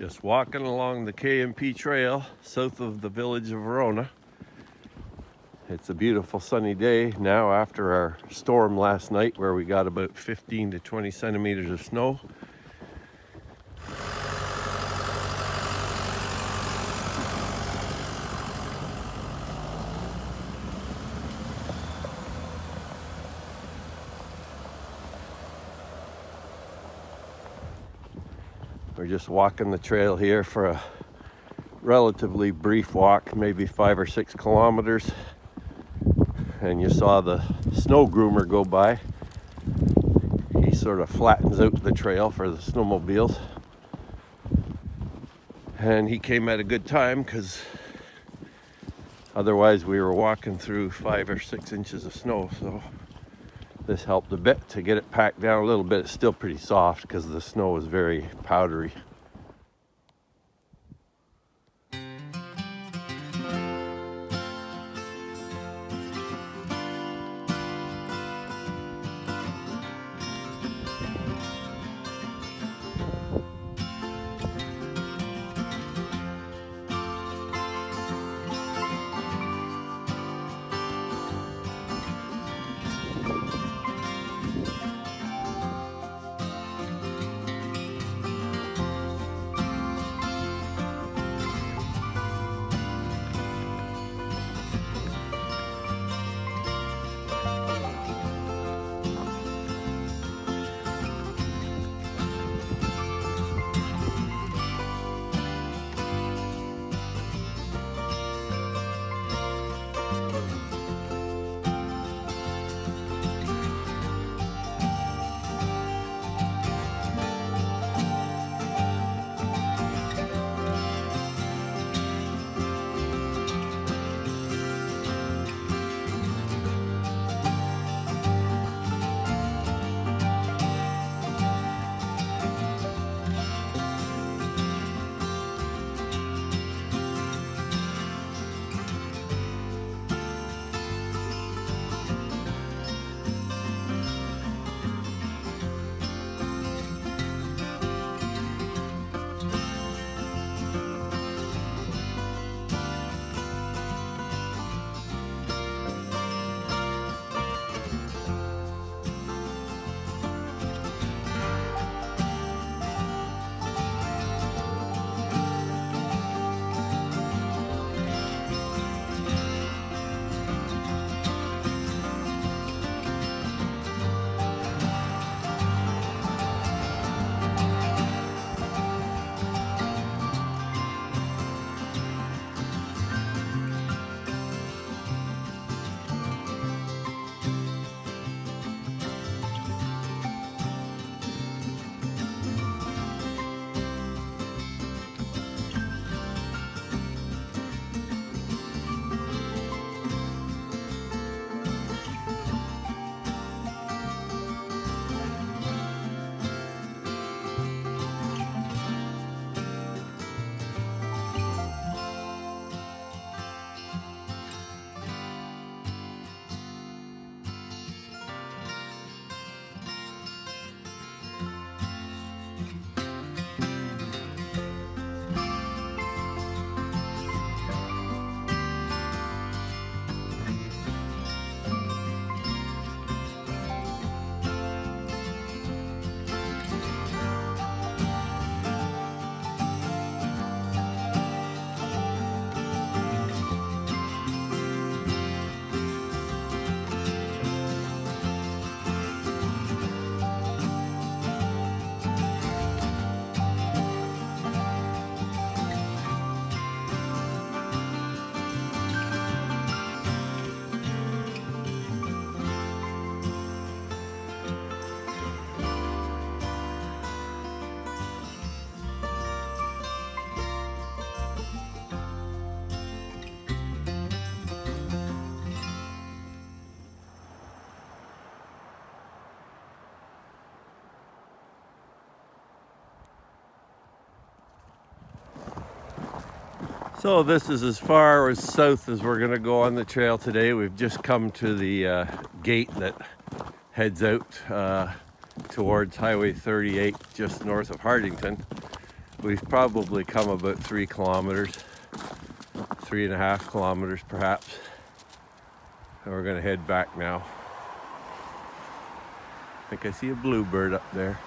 Just walking along the K&P Trail south of the village of Verona. It's a beautiful sunny day now after our storm last night where we got about 15 to 20 centimeters of snow. We're just walking the trail here for a relatively brief walk, maybe five or six kilometers. And you saw the snow groomer go by. He sort of flattens out the trail for the snowmobiles. And he came at a good time because otherwise we were walking through five or six inches of snow. So this helped a bit to get it packed down a little bit. It's still pretty soft because the snow is very powdery. So this is as far as south as we're going to go on the trail today. We've just come to the uh, gate that heads out uh, towards Highway 38 just north of Hartington. We've probably come about three kilometers, three and a half kilometers perhaps. And we're gonna head back now. I think I see a bluebird up there.